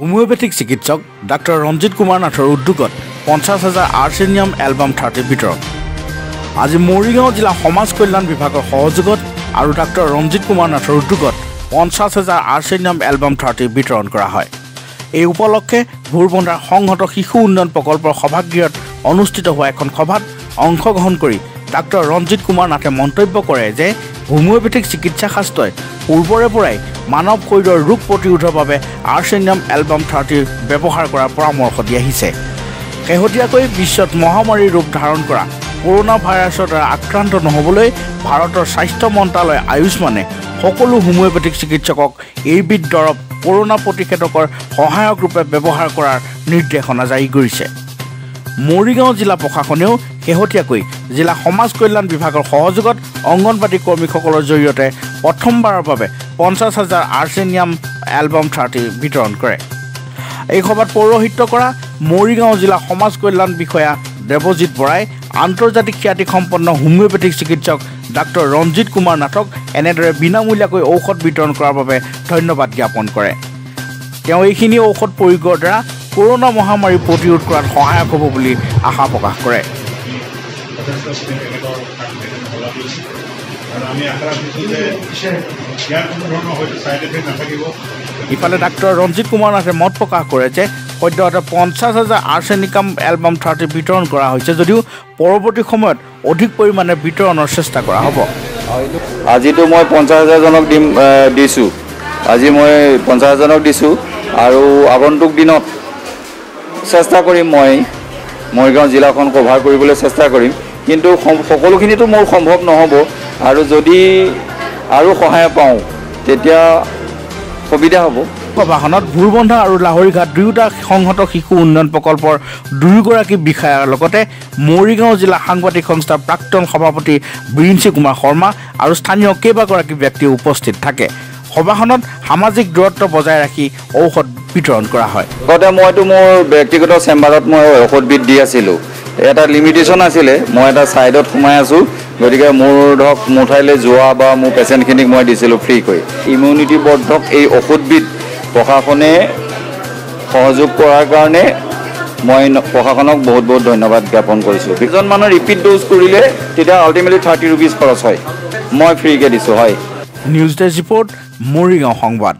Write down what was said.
Homoeopathic চিকিৎসক doctor Ranjit Kumar নাথৰ উদ্যোগত পঞ্চাছ হাজাৰ আৰ্চেনিয়াম এলবাম থাৰ্টি বিতৰণ আজি মৰিগাঁও জিলা সমাজ কল্যাণ বিভাগৰ সহযোগত আৰু ডাক্তৰ ৰঞ্জিত কুমাৰ নাথৰ উদ্যোগত পঞ্চাছ হাজাৰ আৰ্চেনিয়াম এলবাম থাৰ্টি বিতৰণ কৰা হয়। এই উপলক্ষে ভোৰবন্ধাৰ সংহত শিশু উন্নয়ন প্ৰকল্পৰ সভাগৃহত অনুষ্ঠিত হোৱা এখন সভাত অংশগ্ৰহণ কৰি ডাক্তৰ ৰঞ্জিত কুমাৰ নাথে মন্তব্য কৰে যে হোমিঅ'পেথিক চিকিৎসা শাস্ত্ৰই পূৰ্বৰে পৰাই মানৱ শৰীৰৰ ৰোগ প্ৰতিৰোধৰ বাবে আৰ্চেনিয়াম এলবাম থাৰ্টি ব্যৱহাৰ কৰাৰ পৰামৰ্শ দি আহিছে। শেহতীয়াকৈ বিশ্বত মহামাৰীৰ ৰূপ ধাৰণ কৰা কৰোণা ভাইৰাছৰ দ্বাৰা আক্ৰান্ত নহ'বলৈ ভাৰতৰ স্বাস্থ্য মন্ত্ৰালয় আয়ুষ্মানে সকলো হোমিঅ'পেথিক চিকিৎসকক এইবিধ দৰৱ কৰোণা প্ৰতিষেধকৰ সহায়ক ৰূপে ব্যৱহাৰ কৰাৰ নিৰ্দেশনা জাৰি কৰিছে। মৰিগাঁও জিলা প্ৰশাসনেও শেহতীয়াকৈ জিলা সমাজ কল্যাণ বিভাগৰ সহযোগত অংগনবাদী কৰ্মীসকলৰ জৰিয়তে প্ৰথমবাৰৰ বাবে পঞ্চাছ হাজাৰ আৰ্চেনিয়াম এলবাম থাৰ্টি বিতৰণ কৰে। এই সভাত পৌৰোহিত্য কৰা মৰিগাঁও জিলা সমাজ কল্যাণ বিষয়া দেৱজিৎ বৰাই আন্তৰ্জাতিক খ্যাতিসম্পন্ন হোমিঅ'পেথিক চিকিৎসক ডাক্তৰ ৰঞ্জিত কুমাৰ নাথক এনেদৰে বিনামূলীয়াকৈ ঔষধ বিতৰণ কৰাৰ বাবে ধন্যবাদ জ্ঞাপন কৰে। তেওঁ এইখিনি ঔষধ প্ৰয়োগৰ দ্বাৰা কৰোণা মহামাৰী প্ৰতিৰোধ কৰাত সহায়ক হ'ব বুলি আশা প্ৰকাশ কৰে। ইফালে ডাক্তৰ ৰঞ্জিত কুমাৰ নাথে মত প্ৰকাশ কৰে যে সদ্যহতে পঞ্চাছ হাজাৰ আৰ্চেনিকাম এলবাম থাৰ্টি বিতৰণ কৰা হৈছে যদিও পৰৱৰ্তী সময়ত অধিক পৰিমাণে বিতৰণৰ চেষ্টা কৰা হ'ব। আজিতো মই পঞ্চাছ হাজাৰজনক দিম দিছোঁ। আজি মই পঞ্চাছ হাজাৰজনক দিছোঁ। আৰু আগন্তুক দিনত চেষ্টা কৰিম মই। মৰিগাঁও জিলাখন কভাৰ কৰিবলৈ চেষ্টা কৰিম। কিন্তু সকলোখিনিতো মোৰ সম্ভৱ নহ'ব। আৰু যদি আৰু সহায় পাওঁ তেতিয়া সুবিধা হ'ব। সভাখনত ভোৰবন্ধা আৰু লাহৰীঘাট দুয়োটা সংহত শিশু উন্নয়ন প্ৰকল্পৰ দুয়োগৰাকী বিষয়াৰ লগতে মৰিগাঁও জিলা সাংবাদিক সংস্থাৰ প্ৰাক্তন সভাপতি বিৰিঞ্চি কুমাৰ শৰ্মা আৰু স্থানীয় কেইবাগৰাকী ব্যক্তি উপস্থিত থাকে। সভাখনত সামাজিক দূৰত্ব বজাই ৰাখি ঔষধ বিতৰণ কৰা হয়। আগতে মইতো মোৰ ব্যক্তিগত চেম্বাৰত মই ঔষধবিধ দি আছিলোঁ। এটা লিমিটেশ্যন আছিলে মই এটা ছাইডত সোমাই আছোঁ গতিকে মোৰ ধৰক মোৰ ঠাইলৈ যোৱা বা মোৰ পেচেণ্টখিনিক মই দিছিলোঁ ফ্ৰী কৰি। ইমিউনিটি বৰ্ধক এই ঔষধবিধ প্ৰশাসনে সহযোগ কৰাৰ কাৰণে মই প্ৰশাসনক বহুত বহুত ধন্যবাদ জ্ঞাপন কৰিছোঁ। এজন মানুহ ৰিপিট ড'জ কৰিলে তেতিয়া আল্টিমেটলি থাৰ্টি ৰুপিজ খৰচ হয়। মই ফ্ৰীকৈ দিছোঁ হয়। নিউজ ডেস্ক ৰিপৰ্ট মৰিগাঁও সংবাদ